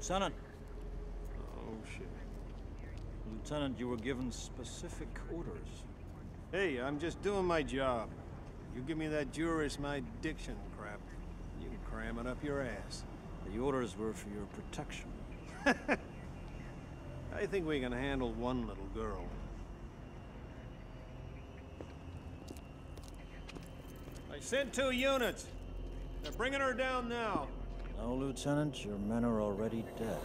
Lieutenant. Oh, shit. Lieutenant, you were given specific orders. Hey, I'm just doing my job. You give me that Juris my diction crap, you can cram it up your ass. The orders were for your protection. I think we can handle one little girl. I sent two units. They're bringing her down now. No, Lieutenant, your men are already dead.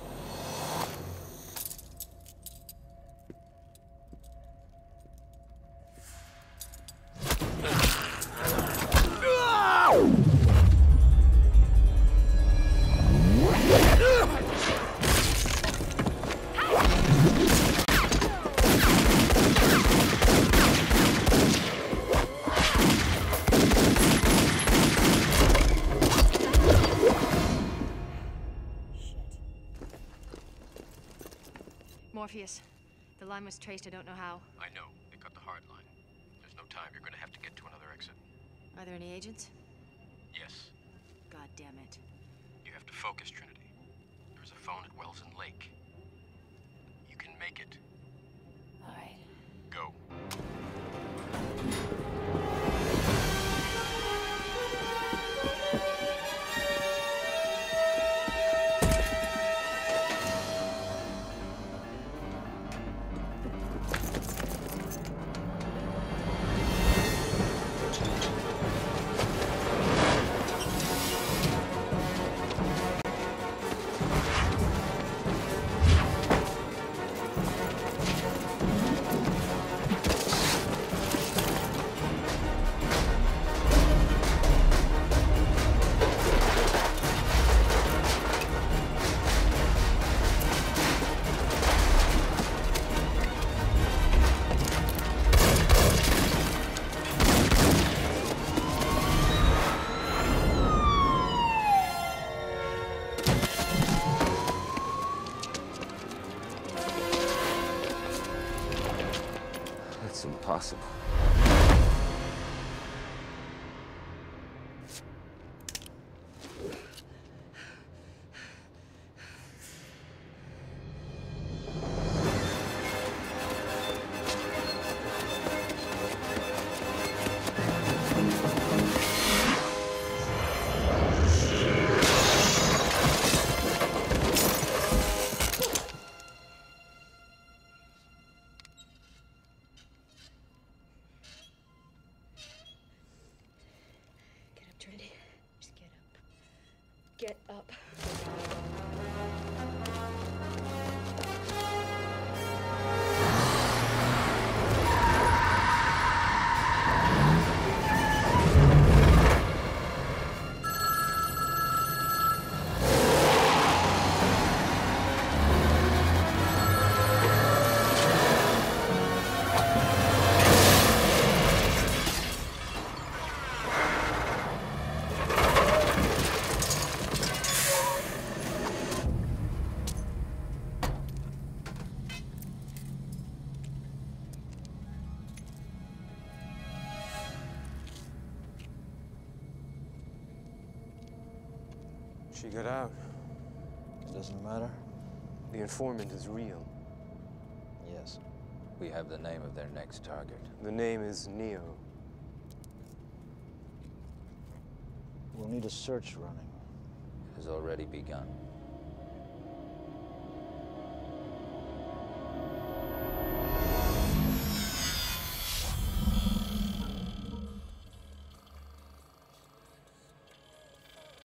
Morpheus. The line was traced, I don't know how. I know. They cut the hard line. There's no time. You're gonna have to get to another exit. Are there any agents? Yes. God damn it. You have to focus, Trinity. There's a phone at Wells and Lake. You can make it. That's impossible. Just get up. Get up. She got out. It doesn't matter? The informant is real. Yes. We have the name of their next target. The name is Neo. We'll need a search running. It has already begun.